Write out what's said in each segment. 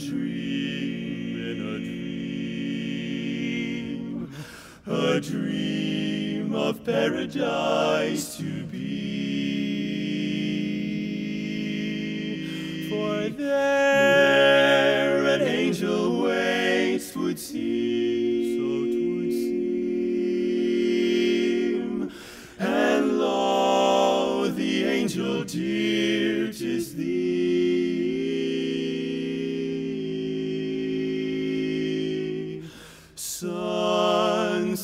dream, in a dream, a dream of paradise to be. For there an angel waits, would seem, so twould seem, and lo, the angel dear.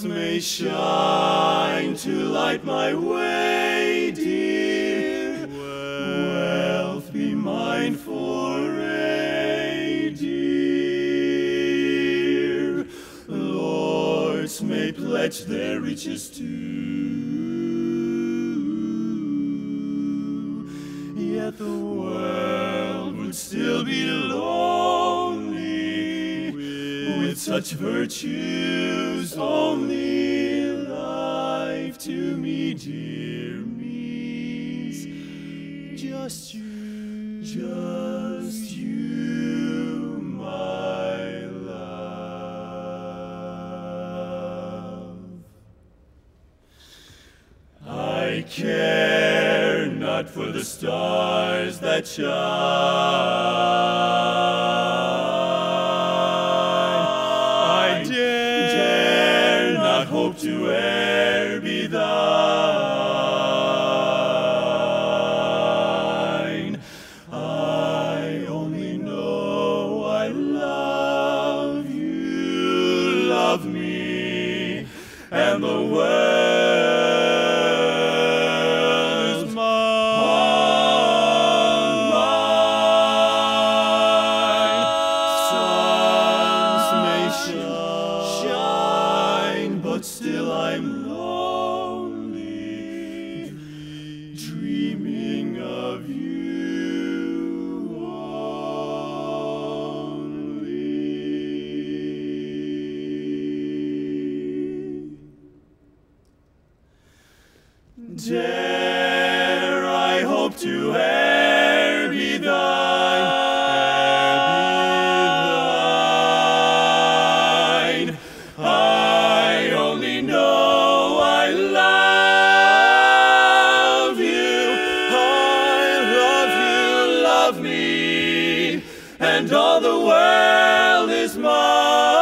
May shine to light my way, dear. Wealth be mine for a dear. Lords may pledge their riches too. Yet the world would still be lonely with such virtues only. Life to me, dear, means just you, just you, my love. I care not for the stars that shine. Hope to e'er be thine. I only know I love you, love me, and the world but still I'm lonely, dreaming of you only. Dare and all the world is mine.